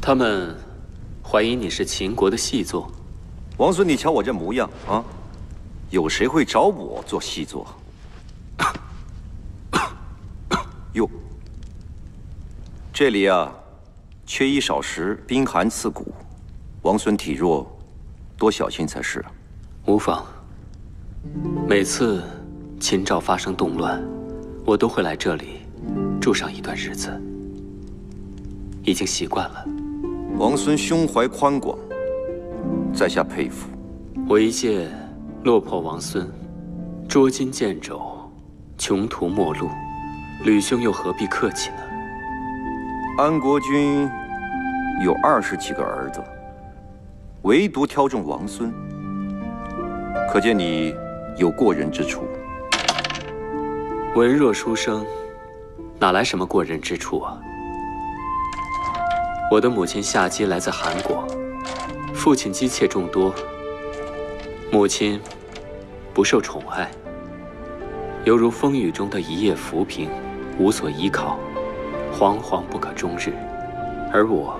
他们怀疑你是秦国的细作。王孙，你瞧我这模样啊，有谁会找我做细作？哟，这里啊，缺衣少食，冰寒刺骨。王孙体弱，多小心才是。无妨。每次秦赵发生动乱，我都会来这里住上一段日子，已经习惯了。王孙胸怀宽广，在下佩服。我一介落魄王孙，捉襟见肘，穷途末路，吕兄又何必客气呢？安国君有二十几个儿子，唯独挑中王孙，可见你有过人之处。文弱书生，哪来什么过人之处啊？我的母亲夏姬来自韩国，父亲姬妾众多，母亲不受宠爱，犹如风雨中的一叶浮萍，无所依靠，惶惶不可终日。而我，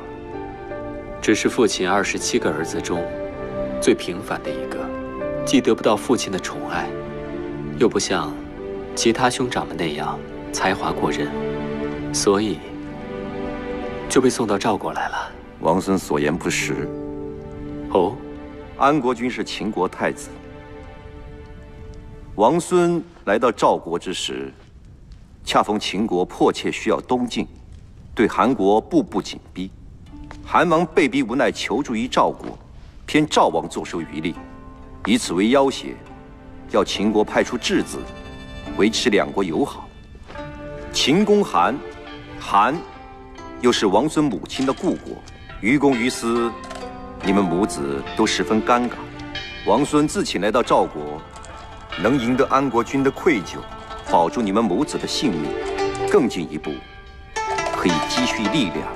只是父亲二十七个儿子中最平凡的一个，既得不到父亲的宠爱，又不像其他兄长们那样才华过人，所以。就被送到赵国来了。王孙所言不实。哦，安国君是秦国太子。王孙来到赵国之时，恰逢秦国迫切需要东进，对韩国步步紧逼。韩王被逼无奈求助于赵国，偏赵王坐收渔利，以此为要挟，要秦国派出质子，维持两国友好。秦攻韩，韩。又是王孙母亲的故国，于公于私，你们母子都十分尴尬。王孙自请来到赵国，能赢得安国君的愧疚，保住你们母子的性命，更进一步，可以积蓄力量，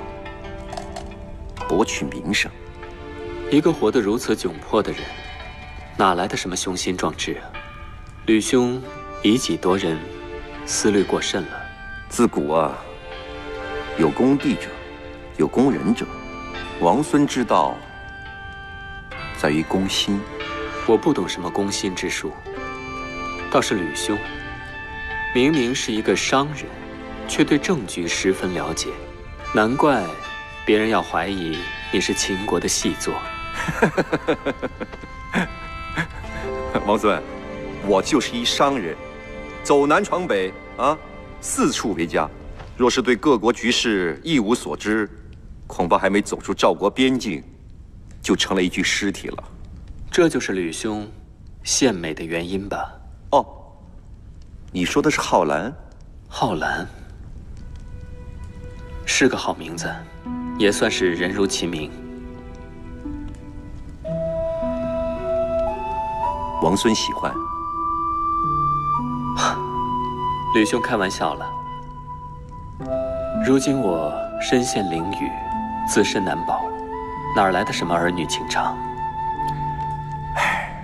博取名声。一个活得如此窘迫的人，哪来的什么雄心壮志啊？吕兄以己夺人，思虑过甚了。自古啊。有功地者，有功人者。王孙之道，在于攻心。我不懂什么攻心之术，倒是吕兄，明明是一个商人，却对政局十分了解，难怪别人要怀疑你是秦国的细作。王孙，我就是一商人，走南闯北啊，四处为家。若是对各国局势一无所知，恐怕还没走出赵国边境，就成了一具尸体了。这就是吕兄献美的原因吧？哦，你说的是浩兰？浩兰是个好名字，也算是人如其名。王孙喜欢。吕兄开玩笑了。如今我身陷囹圄，自身难保，哪来的什么儿女情长？唉，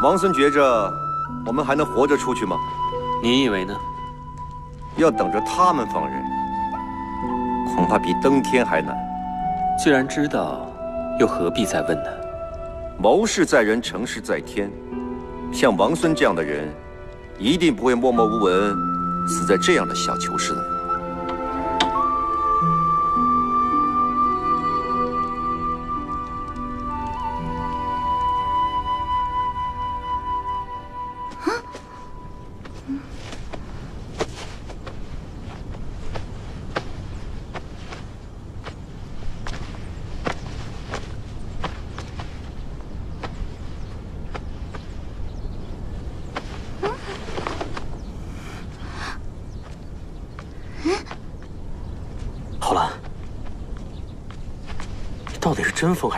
王孙觉着我们还能活着出去吗？你以为呢？要等着他们放人，恐怕比登天还难。既然知道，又何必再问呢？谋事在人，成事在天。像王孙这样的人。一定不会默默无闻，死在这样的小囚室的。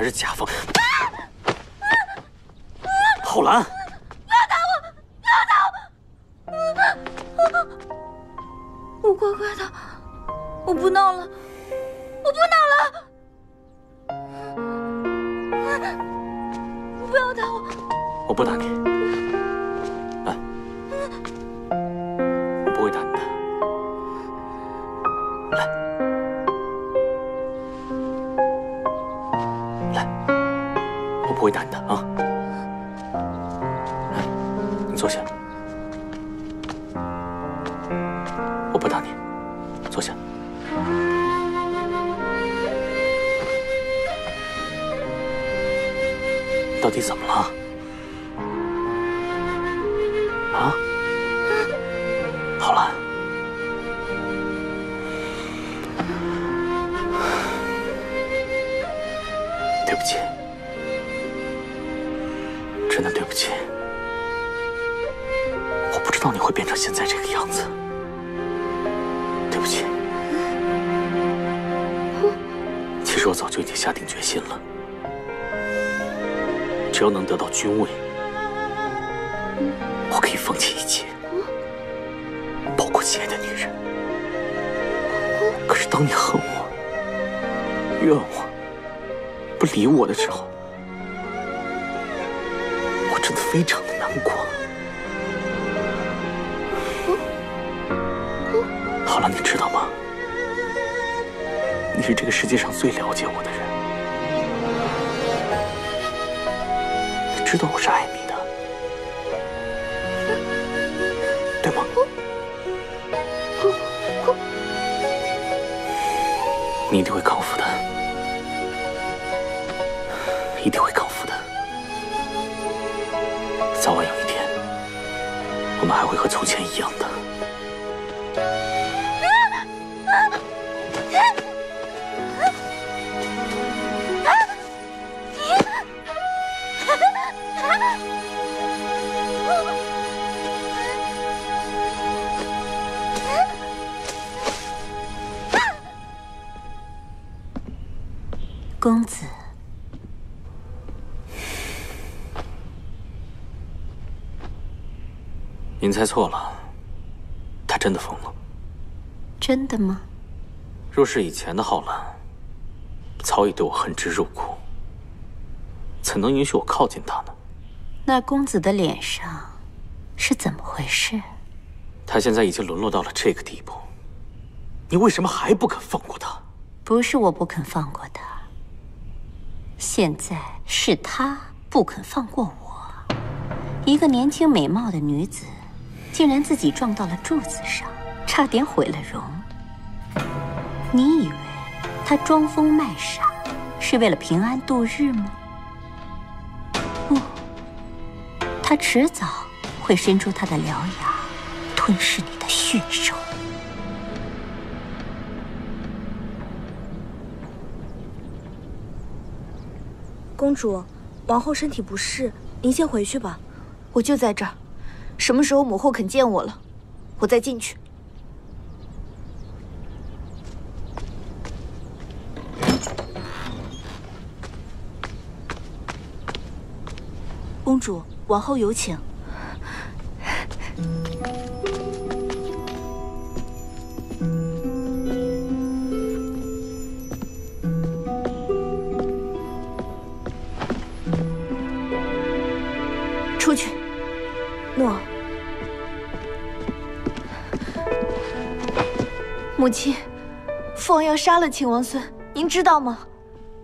还是甲方我不打你，坐下。到底怎么了？下定决心了，只要能得到君位，我可以放弃一切。包括心爱的女人。可是当你恨我、怨我、不理我的时候，我真的非常的难过。好了，你知道吗？你是这个世界上最了解我的你一定会康复的，一定会康复的。早晚有一天，我们还会和从前一样的。您猜错了，他真的疯了。真的吗？若是以前的浩然，早已对我恨之入骨，怎能允许我靠近他呢？那公子的脸上是怎么回事？他现在已经沦落到了这个地步，你为什么还不肯放过他？不是我不肯放过他，现在是他不肯放过我。一个年轻美貌的女子，竟然自己撞到了柱子上，差点毁了容。你以为她装疯卖傻是为了平安度日吗？不，她迟早会伸出她的獠牙，吞噬你的血肉。公主，王后身体不适，您先回去吧。我就在这儿，什么时候母后肯见我了，我再进去。公主，王后有请。亲，父王要杀了秦王孙，您知道吗？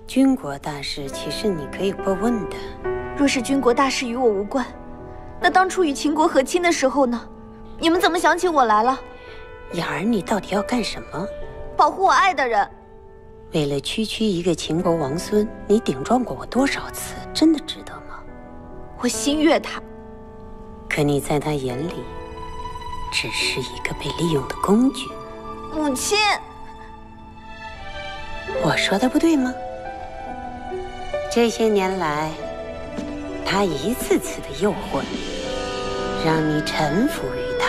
军国大事岂是你可以过问的。若是军国大事与我无关，那当初与秦国和亲的时候呢？你们怎么想起我来了？雅儿，你到底要干什么？保护我爱的人。为了区区一个秦国王孙，你顶撞过我多少次？真的值得吗？我心悦他，可你在他眼里，只是一个被利用的工具。母亲，我说的不对吗？这些年来，他一次次的诱惑你，让你臣服于他，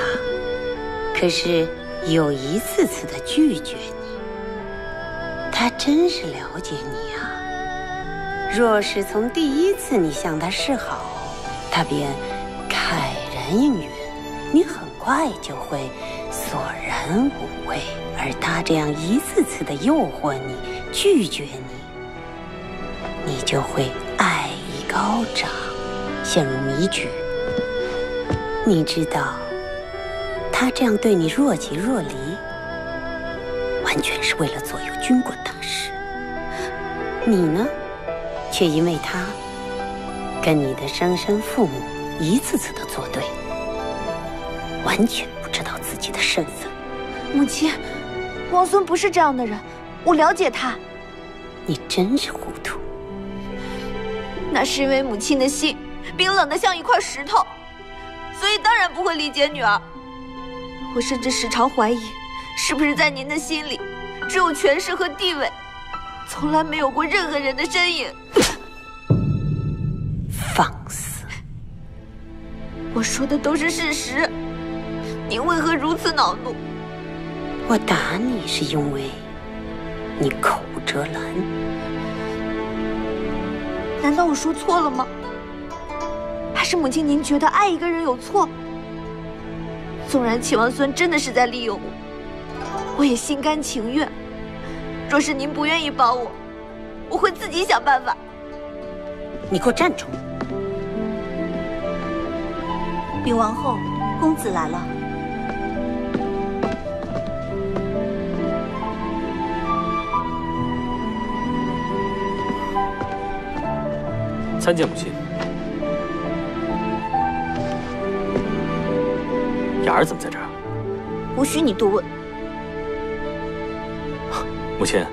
可是又一次次的拒绝你。他真是了解你啊！若是从第一次你向他示好，他便慨然应允，你很快就会索然无味；而他这样一次次的诱惑你、拒绝你，你就会爱意高涨，陷入迷局。你知道，他这样对你若即若离，完全是为了左右军国大事。你呢，却因为他跟你的生身父母一次次的作对，完全己的身份。母亲，王孙不是这样的人，我了解他。你真是糊涂。那是因为母亲的心冰冷的像一块石头，所以当然不会理解女儿。我甚至时常怀疑，是不是在您的心里，只有权势和地位，从来没有过任何人的身影。放肆！我说的都是事实，您为何如此恼怒？我打你是因为你口无遮拦。难道我说错了吗？还是母亲您觉得爱一个人有错？纵然秦王孙真的是在利用我，我也心甘情愿。若是您不愿意帮我，我会自己想办法。你给我站住！禀王后，公子来了。参见母亲。雅儿怎么在这儿？无需你多问。母亲，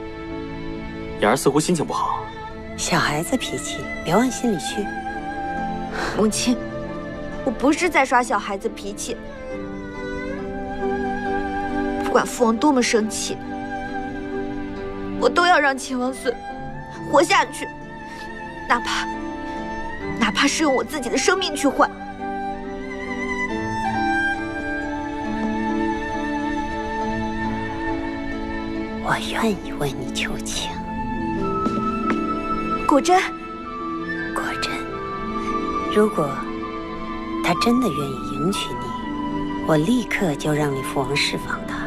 雅儿似乎心情不好。小孩子脾气，别往心里去。母亲，我不是在耍小孩子脾气。不管父王多么生气，我都要让秦王孙活下去，哪怕哪怕是用我自己的生命去换。我愿意为你求情。果真？果真。如果他真的愿意迎娶你，我立刻就让你父王释放他。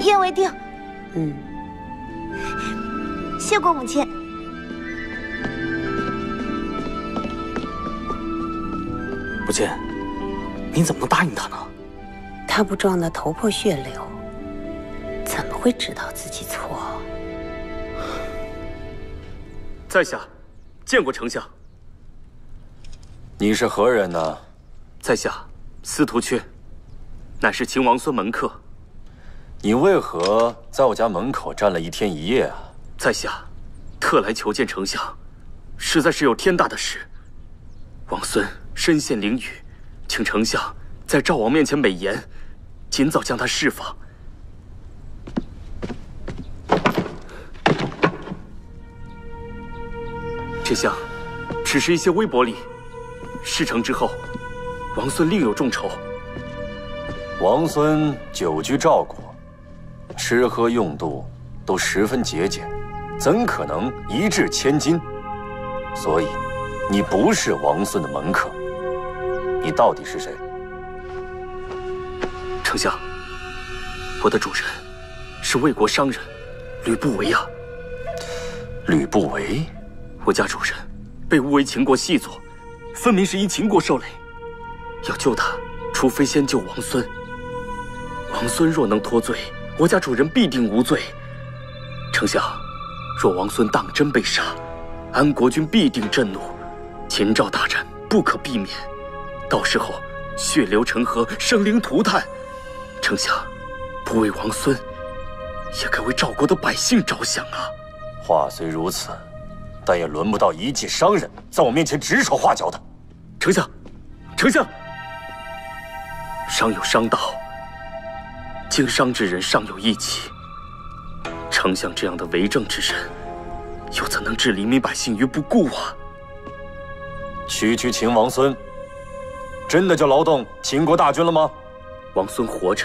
一言为定。嗯，谢过母亲。母亲，您怎么能答应他呢？他不撞得头破血流，怎么会知道自己错？在下见过丞相。你是何人呢？在下司徒缺，乃是秦王孙门客。你为何在我家门口站了一天一夜啊？在下特来求见丞相，实在是有天大的事。王孙身陷囹圄，请丞相在赵王面前美言，尽早将他释放。丞相，只是一些微薄礼，事成之后，王孙另有重酬。王孙久居赵国，吃喝用度都十分节俭，怎可能一掷千金？所以，你不是王孙的门客。你到底是谁？丞相，我的主人是魏国商人吕不韦呀。吕不韦，我家主人被诬为秦国细作，分明是因秦国受累。要救他，除非先救王孙。王孙若能脱罪，我家主人必定无罪。丞相，若王孙当真被杀，安国君必定震怒，秦赵大战不可避免。到时候血流成河，生灵涂炭。丞相，不为王孙，也该为赵国的百姓着想啊！话虽如此，但也轮不到一介商人在我面前指手画脚的。丞相，丞相，商有商道，经商之人尚有义气。丞相这样的为政之人，又怎能置黎民百姓于不顾啊？区区秦王孙，真的就劳动秦国大军了吗？王孙活着，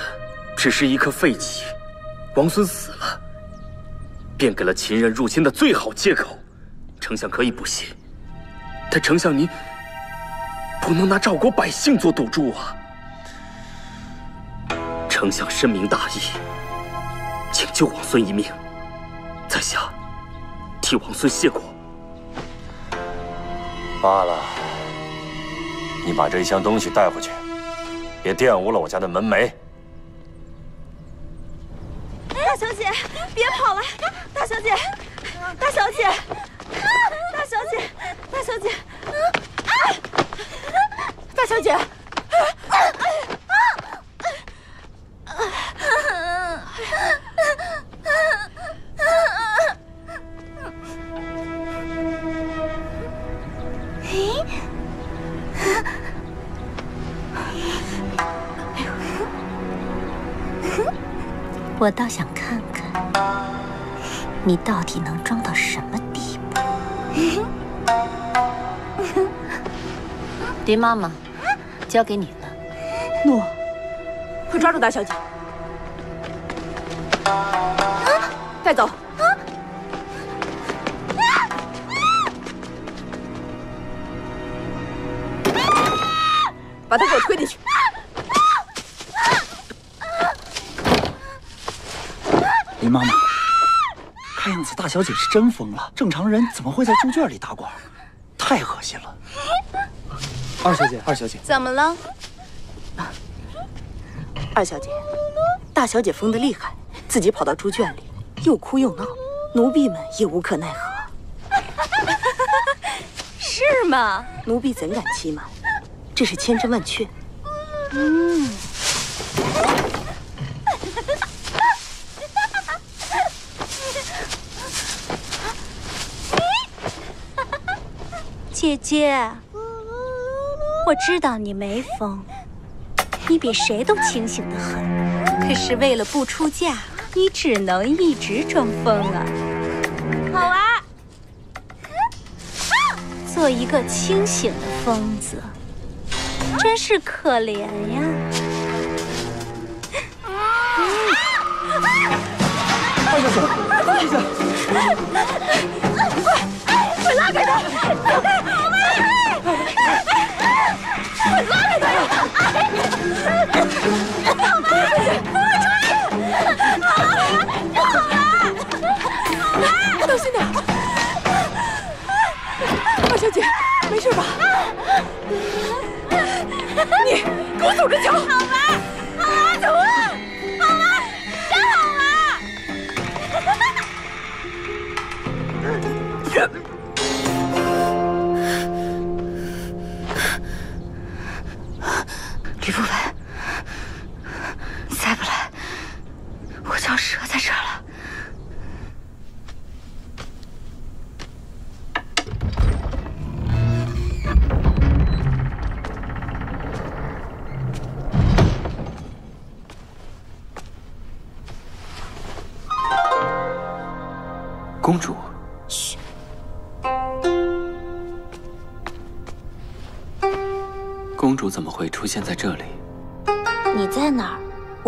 只是一颗废棋；王孙死了，便给了秦人入侵的最好借口。丞相可以不信，但丞相您不能拿赵国百姓做赌注啊！丞相深明大义，请救王孙一命，在下替王孙谢过。罢了，你把这一箱东西带回去，别玷污了我家的门楣。大小姐，别跑了！大小姐，大小姐，大小姐，大小姐，大小姐。我倒想看看，你到底能装到什么地步。林妈妈，交给你了。诺，快抓住大小姐，带走。把他给我推进去。林妈妈，看样子大小姐是真疯了。正常人怎么会在猪圈里打滚？太恶心了。二小姐，二小姐，怎么了？二小姐，大小姐疯得厉害，自己跑到猪圈里，又哭又闹，奴婢们也无可奈何。是吗？奴婢怎敢欺瞒？这是千真万确。嗯。姐姐，我知道你没疯，你比谁都清醒的很。可是为了不出嫁，你只能一直装疯啊。好啊，做一个清醒的疯子。真是可怜呀！二小姐，快，快拉开他！走开！快拉开他呀！好没事吧？你给我走着瞧！好吧，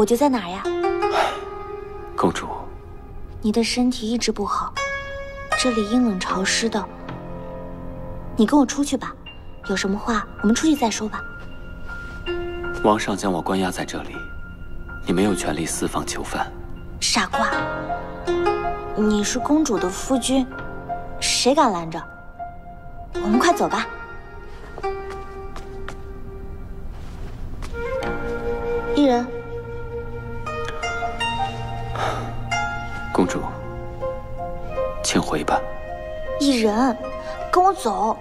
我就在哪儿呀。公主，你的身体一直不好，这里阴冷潮湿的。你跟我出去吧，有什么话我们出去再说吧。王上将我关押在这里，你没有权利私放囚犯。傻瓜，你是公主的夫君，谁敢拦着？我们快走吧。一人，公主，请回吧。一人，跟我走。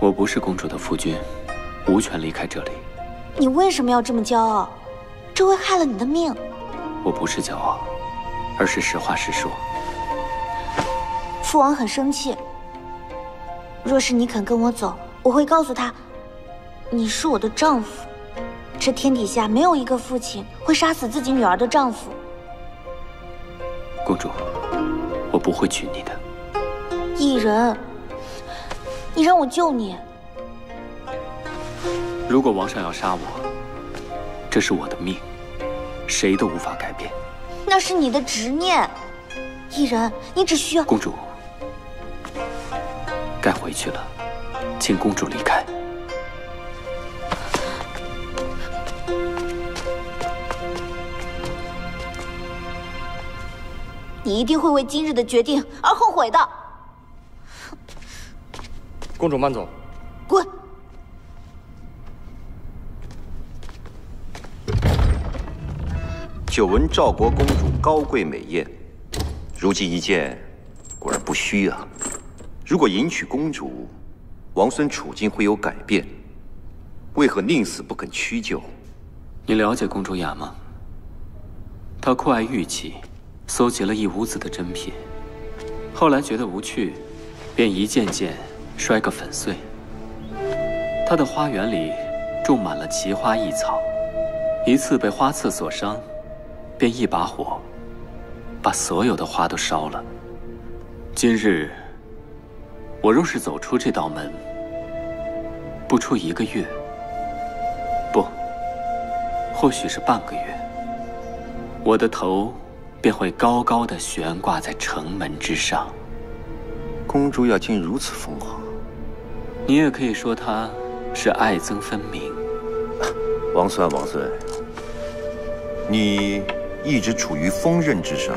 我不是公主的夫君，无权离开这里。你为什么要这么骄傲？这会害了你的命。我不是骄傲，而是实话实说。父王很生气。若是你肯跟我走，我会告诉他，你是我的丈夫。这天底下没有一个父亲会杀死自己女儿的丈夫。公主，我不会娶你的。异人，你让我救你。如果王上要杀我，这是我的命，谁都无法改变。那是你的执念。异人，你只需要……公主，该回去了，请公主离开。你一定会为今日的决定而后悔的。公主慢走。滚！久闻赵国公主高贵美艳，如今一见，果然不虚啊。如果迎娶公主，王孙处境会有改变，为何宁死不肯屈就？你了解公主雅吗？她酷爱玉器，搜集了一屋子的珍品，后来觉得无趣，便一件件摔个粉碎。他的花园里种满了奇花异草，一次被花刺所伤，便一把火把所有的花都烧了。今日我若是走出这道门，不出一个月，不，或许是半个月，我的头便会高高的悬挂在城门之上。公主要竟如此疯狂，你也可以说她是爱憎分明。王孙，王孙，你一直处于锋刃之上，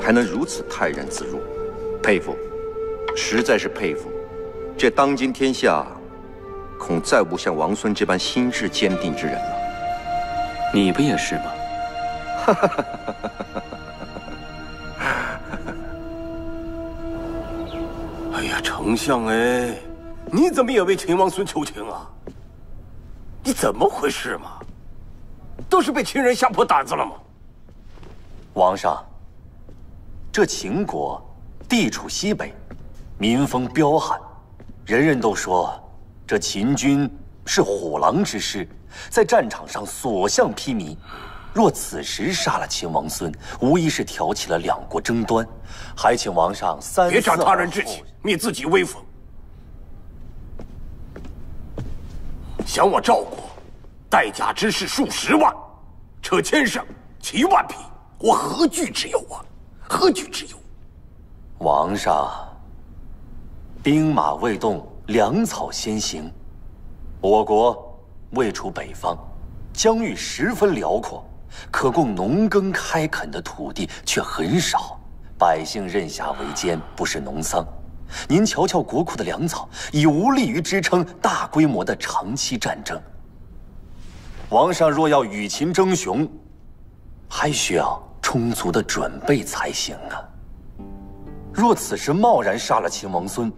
还能如此泰然自若，佩服，实在是佩服。这当今天下，恐再无像王孙这般心智坚定之人了。你不也是吗？哈哈哈哈哈！丞相哎，你怎么也为秦王孙求情啊？你怎么回事嘛？都是被秦人吓破胆子了吗？王上，这秦国地处西北，民风彪悍，人人都说这秦军是虎狼之师，在战场上所向披靡。若此时杀了秦王孙，无疑是挑起了两国争端。还请王上三思别长他人志气，灭自己威风。想我赵国，带甲之士数十万，车千乘，骑万匹，我何惧之有啊？何惧之有？王上，兵马未动，粮草先行。我国位处北方，疆域十分辽阔。可供农耕开垦的土地却很少，百姓任侠为奸，不是农桑。您瞧瞧国库的粮草，已无力于支撑大规模的长期战争。王上若要与秦争雄，还需要充足的准备才行啊。若此时贸然杀了秦王孙，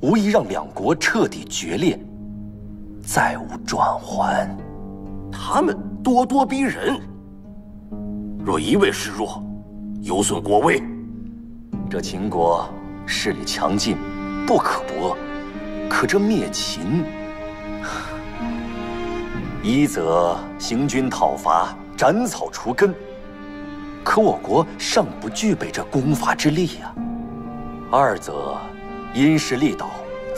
无疑让两国彻底决裂，再无转圜。他们咄咄逼人。若一味示弱，有损国威。这秦国势力强劲，不可搏。可这灭秦，一则行军讨伐，斩草除根，可我国尚不具备这攻伐之力呀；二则因势利导，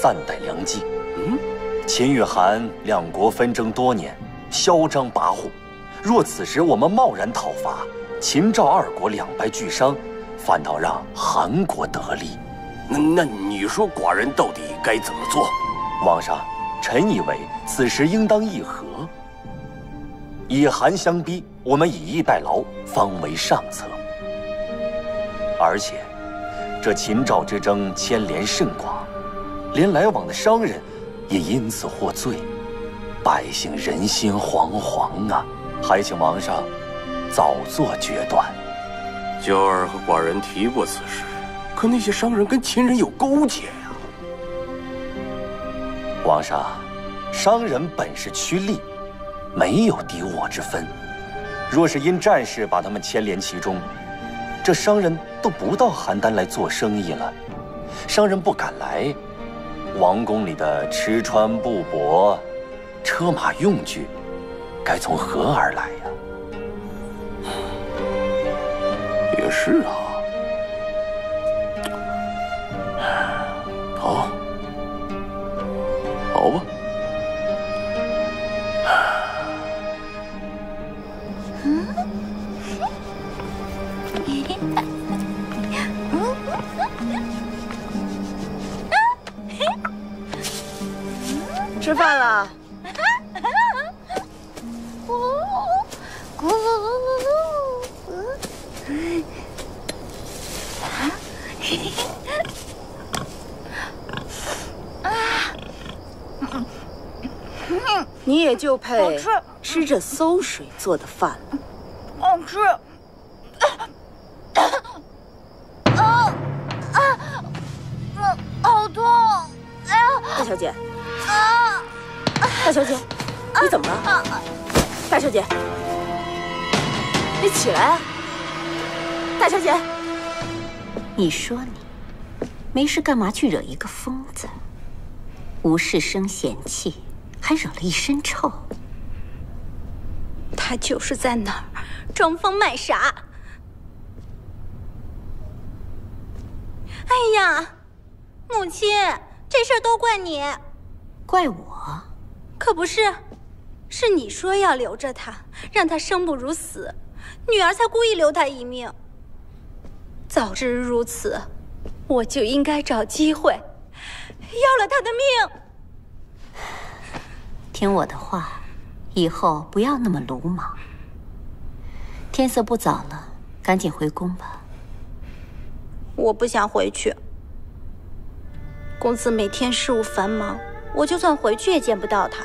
暂待良机。嗯，秦与韩两国纷争多年，嚣张跋扈。若此时我们贸然讨伐，秦赵二国两败俱伤，反倒让韩国得利。那那你说寡人到底该怎么做？王上，臣以为此时应当议和，以韩相逼，我们以逸待劳，方为上策。而且，这秦赵之争牵连甚广，连来往的商人也因此获罪，百姓人心惶惶啊！还请王上。早做决断。娇儿和寡人提过此事，可那些商人跟秦人有勾结呀。王上，商人本是趋利，没有敌我之分。若是因战事把他们牵连其中，这商人都不到邯郸来做生意了。商人不敢来，王宫里的吃穿布帛、车马用具，该从何而来呀？也是啊，好，好吧。你也就配吃这馊水做的饭了。好吃。啊啊啊！好痛！哎呀，大小姐，啊！大小姐，你怎么了？大小姐，你起来啊！大小姐，你说你没事干嘛去惹一个疯子？无事生嫌弃，还惹了一身臭。他就是在那儿装疯卖傻。哎呀，母亲，这事儿都怪你，怪我？可不是，是你说要留着他，让他生不如死，女儿才故意留他一命。早知如此，我就应该找机会要了他的命。听我的话，以后不要那么鲁莽。天色不早了，赶紧回宫吧。我不想回去。公子每天事务繁忙，我就算回去也见不到他。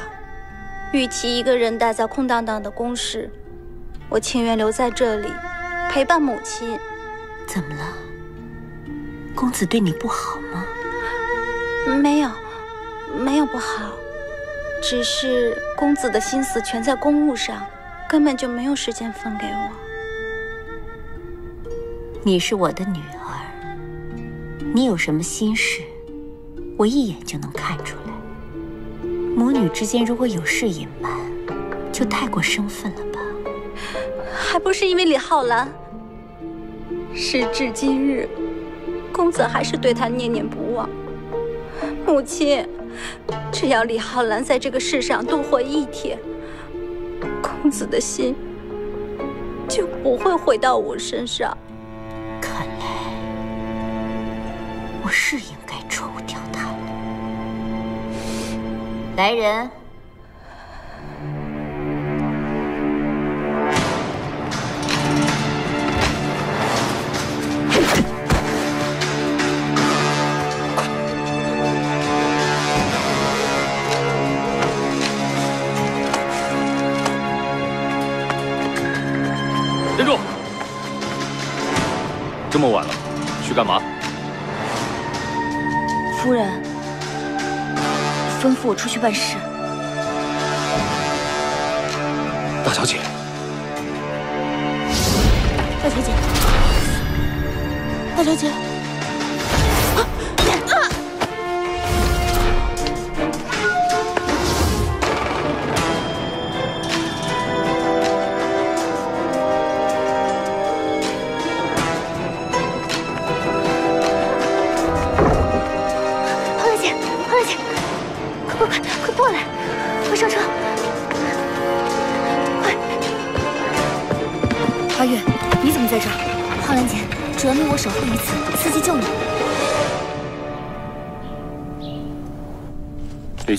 与其一个人待在空荡荡的宫室，我情愿留在这里陪伴母亲。怎么了？公子对你不好吗？没有，没有不好，只是公子的心思全在公务上，根本就没有时间分给我。你是我的女儿。你有什么心事，我一眼就能看出来。母女之间如果有事隐瞒，就太过生分了吧？还不是因为李浩然。时至今日，公子还是对他念念不忘。母亲，只要李浩然在这个世上多活一天，公子的心就不会回到我身上。看来我是应该除掉他了。来人！这么晚了，去干嘛？夫人，吩咐我出去办事。大小姐，大小姐，大小姐。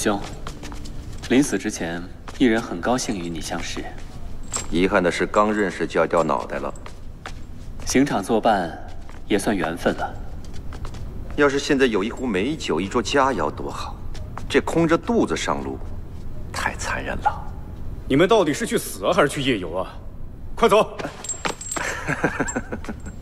兄，临死之前，一人很高兴与你相识。遗憾的是，刚认识就要掉脑袋了。刑场作伴，也算缘分了。要是现在有一壶美酒，一桌佳肴，多好！这空着肚子上路，太残忍了。你们到底是去死啊，还是去夜游啊？快走！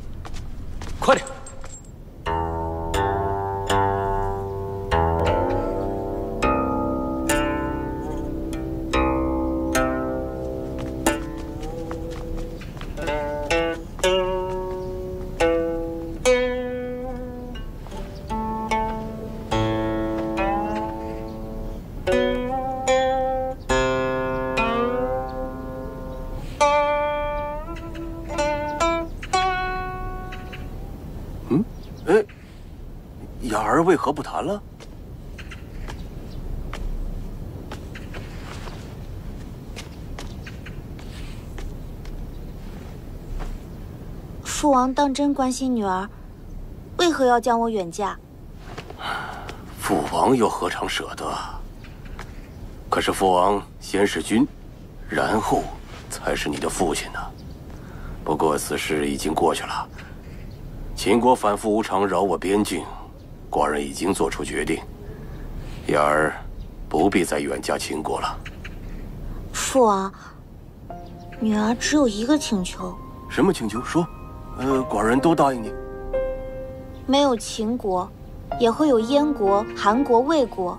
为何不谈了？父王当真关心女儿，为何要将我远嫁？父王又何尝舍得？可是父王先是君，然后才是你的父亲呢。不过此事已经过去了，秦国反复无常，扰我边境。寡人已经做出决定，燕儿不必再远嫁秦国了。父王，女儿只有一个请求，什么请求？说，呃，寡人都答应你。没有秦国，也会有燕国、韩国、魏国。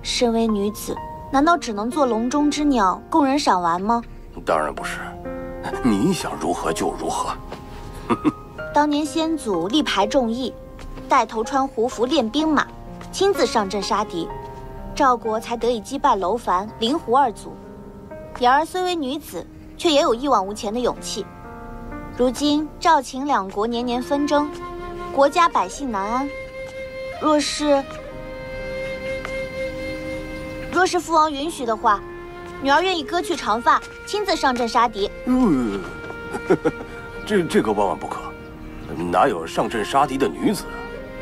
身为女子，难道只能做笼中之鸟，供人赏玩吗？当然不是，你想如何就如何。当年先祖力排众议，带头穿胡服练兵马，亲自上阵杀敌，赵国才得以击败楼烦、灵狐二族。言儿虽为女子，却也有一往无前的勇气。如今赵秦两国年年纷争，国家百姓难安。若是若是父王允许的话，女儿愿意割去长发，亲自上阵杀敌。嗯，这这个万万不可，哪有上阵杀敌的女子？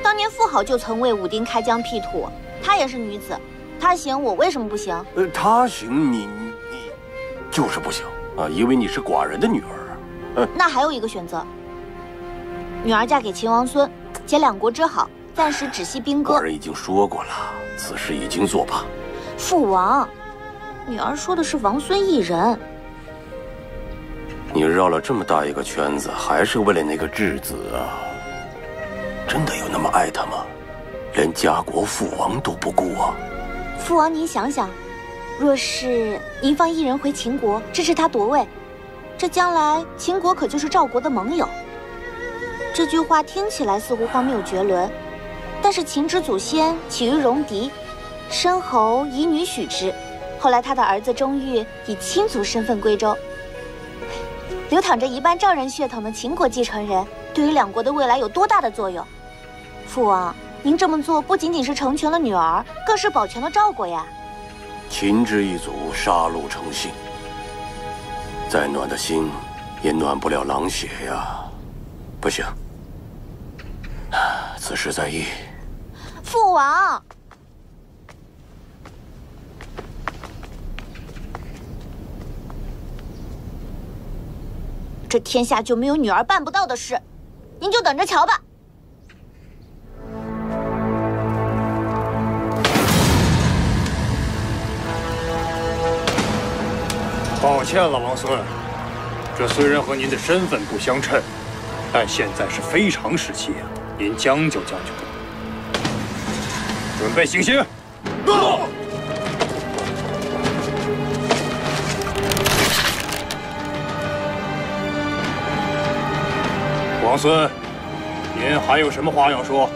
当年富豪就曾为武丁开疆辟土，她也是女子，她行，我为什么不行？呃，她行，你你就是不行啊，因为你是寡人的女儿。那还有一个选择，女儿嫁给秦王孙，结两国之好，暂时止息兵戈。寡人已经说过了，此事已经作罢。父王，女儿说的是王孙一人。你绕了这么大一个圈子，还是为了那个质子啊？真的有那么爱他吗？连家国父王都不顾啊？父王，您想想，若是您放一人回秦国，支持他夺位，这将来秦国可就是赵国的盟友。这句话听起来似乎荒谬绝伦，但是秦之祖先起于戎狄。申侯以女许之，后来他的儿子钟玉以亲族身份归周。流淌着一半赵人血统的秦国继承人，对于两国的未来有多大的作用？父王，您这么做不仅仅是成全了女儿，更是保全了赵国呀。秦之一族杀戮成性，再暖的心也暖不了狼血呀。不行，此事在意。父王。这天下就没有女儿办不到的事，您就等着瞧吧。抱歉了，王孙，这虽然和您的身份不相称，但现在是非常时期啊，您将就将就。准备行刑。王孙，您还有什么话要说？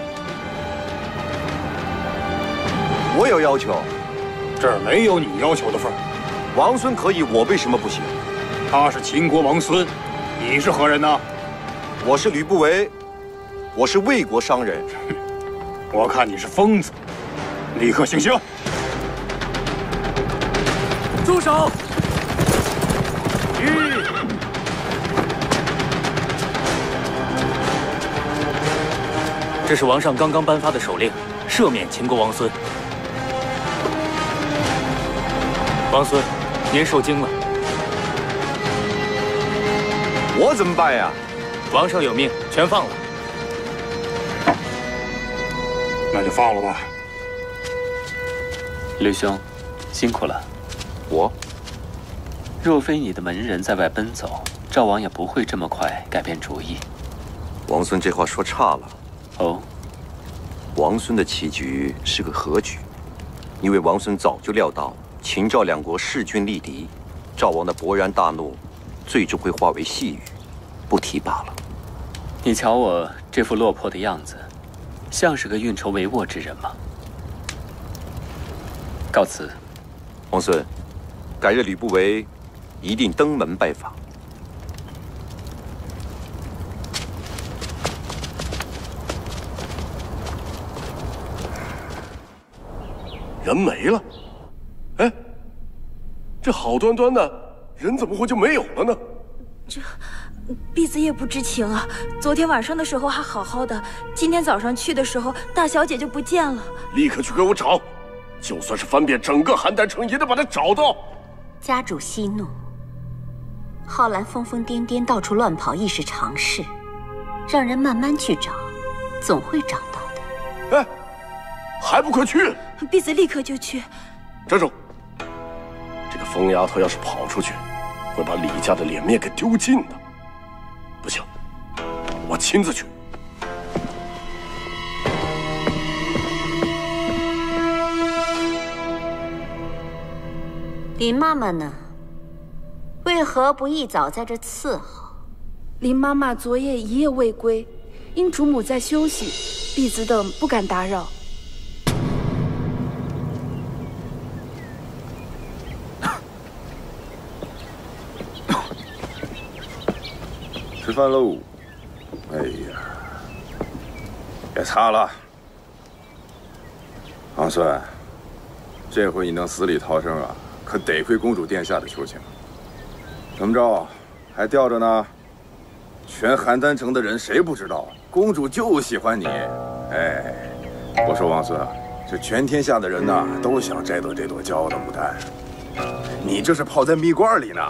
我有要求，这儿没有你要求的份儿。王孙可以，我为什么不行？他是秦国王孙，你是何人呢？我是吕不韦，我是魏国商人。我看你是疯子，立刻行刑！住手！这是王上刚刚颁发的手令，赦免秦国王孙。王孙，您受惊了。我怎么办呀？王上有命，全放了。那就放了吧。刘兄，辛苦了。我，若非你的门人在外奔走，赵王也不会这么快改变主意。王孙这话说差了。哦，王孙的棋局是个和局，因为王孙早就料到秦赵两国势均力敌，赵王的勃然大怒，最终会化为细雨，不提罢了。你瞧我这副落魄的样子，像是个运筹帷幄之人吗？告辞。王孙，改日吕不韦一定登门拜访。人没了，哎，这好端端的人怎么会就没有了呢？这，婢子也不知情啊。昨天晚上的时候还好好的，今天早上去的时候，大小姐就不见了。立刻去给我找，就算是翻遍整个邯郸城，也得把她找到。家主息怒，浩兰疯疯癫癫到处乱跑亦是常事，让人慢慢去找，总会找到的。哎，还不快去！婢子立刻就去。站住！这个疯丫头要是跑出去，会把李家的脸面给丢尽的。不行，我亲自去。林妈妈呢？为何不一早在这伺候？林妈妈昨夜一夜未归，因主母在休息，婢子等不敢打扰。吃饭喽！哎呀，别擦了，王孙，这回你能死里逃生啊，可得亏公主殿下的求情。怎么着，还吊着呢？全邯郸城的人谁不知道，公主就喜欢你。哎，我说王孙，这全天下的人呐，都想摘得这朵骄傲的牡丹。你这是泡在蜜罐里呢。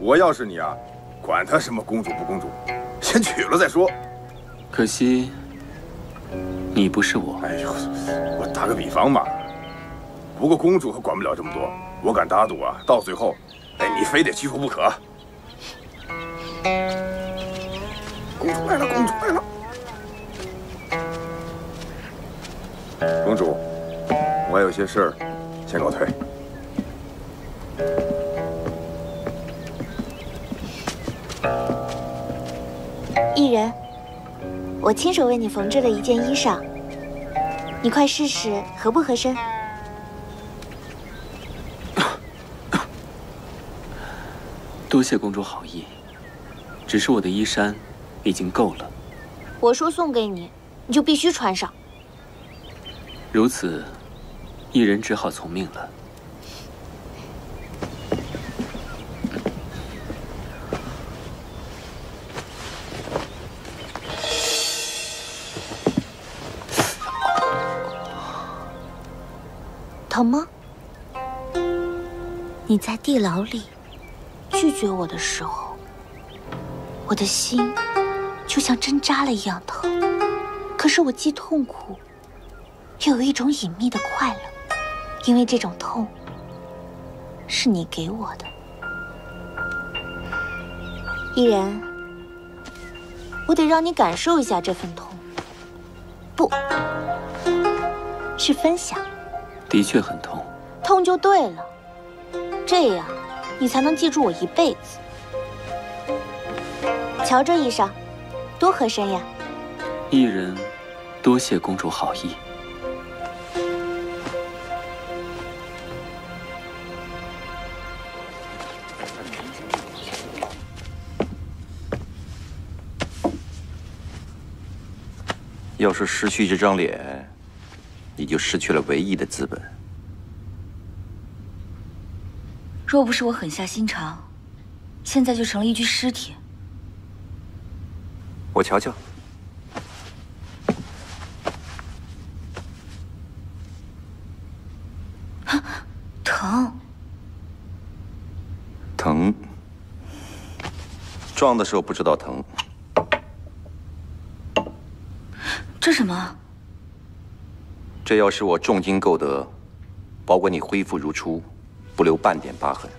我要是你啊。管他什么公主不公主，先娶了再说。可惜，你不是我。哎呦，我打个比方嘛。不过公主可管不了这么多，我敢打赌啊，到最后，哎，你非得屈服不可。公主来了，公主来了。公主，我还有些事儿，先告退。艺人，我亲手为你缝制了一件衣裳，你快试试合不合身。多谢公主好意，只是我的衣衫已经够了。我说送给你，你就必须穿上。如此，艺人只好从命了。你在地牢里拒绝我的时候，我的心就像针扎了一样疼。可是我既痛苦，又有一种隐秘的快乐，因为这种痛是你给我的。依然，我得让你感受一下这份痛，不是分享。的确很痛，痛就对了，这样你才能记住我一辈子。瞧这衣裳，多合身呀！一人，多谢公主好意。要是失去这张脸。你就失去了唯一的资本。若不是我狠下心肠，现在就成了一具尸体。我瞧瞧，疼，疼。撞的时候不知道疼。这什么？这要是我重金购得，保管你恢复如初，不留半点疤痕。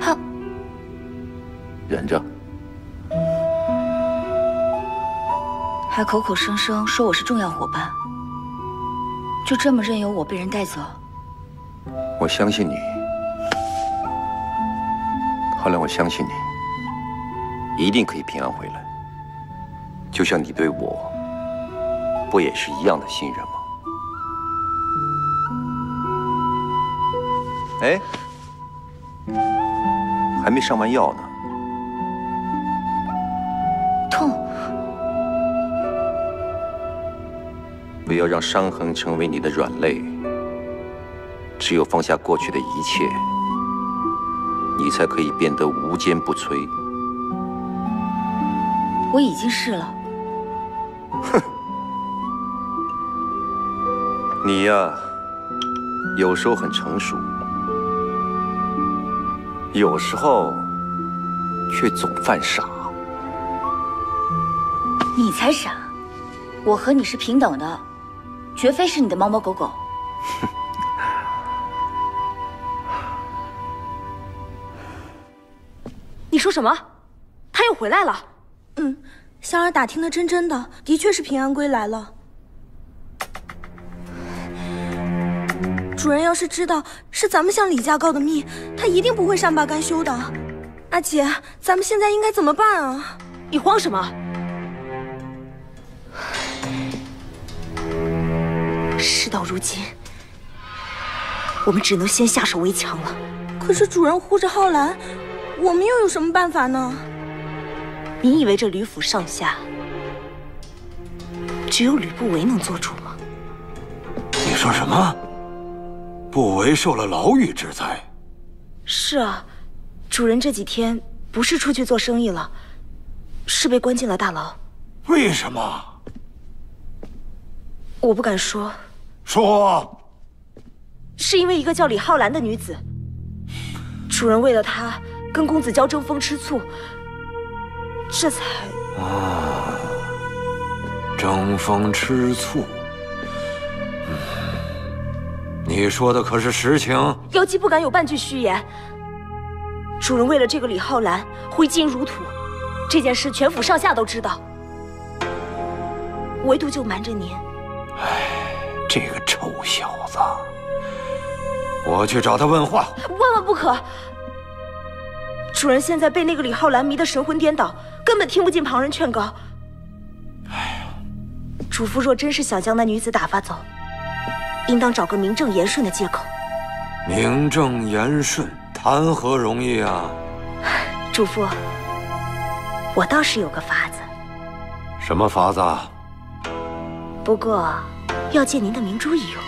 好忍着。还口口声声说我是重要伙伴，就这么任由我被人带走？我相信你。后来我相信你，一定可以平安回来，就像你对我。不也是一样的信任吗？哎，还没上完药呢。痛！不要让伤痕成为你的软肋。只有放下过去的一切，你才可以变得无坚不摧。我已经是了。哼你呀，有时候很成熟，有时候却总犯傻。你才傻！我和你是平等的，绝非是你的猫猫狗狗。你说什么？他又回来了。嗯，香儿打听的真真的，的确是平安归来了。主人要是知道是咱们向李家告的密，他一定不会善罢甘休的。阿姐，咱们现在应该怎么办啊？你慌什么？事到如今，我们只能先下手为强了。可是主人护着浩然，我们又有什么办法呢？你以为这吕府上下只有吕不韦能做主吗？你说什么？不韦受了牢狱之灾？是啊，主人这几天不是出去做生意了，是被关进了大牢。为什么？我不敢说。说。是因为一个叫李浩然的女子，主人为了她跟公子娇争风吃醋，这才……啊，争风吃醋。你说的可是实情？妖姬不敢有半句虚言。主人为了这个李浩然挥金如土，这件事全府上下都知道，唯独就瞒着您。哎，这个臭小子！我去找他问话。万万不可！主人现在被那个李浩然迷得神魂颠倒，根本听不进旁人劝告。哎呀，主父若真是想将那女子打发走。应当找个名正言顺的借口。名正言顺，谈何容易啊！主父，我倒是有个法子。什么法子？不过要借您的明珠一用。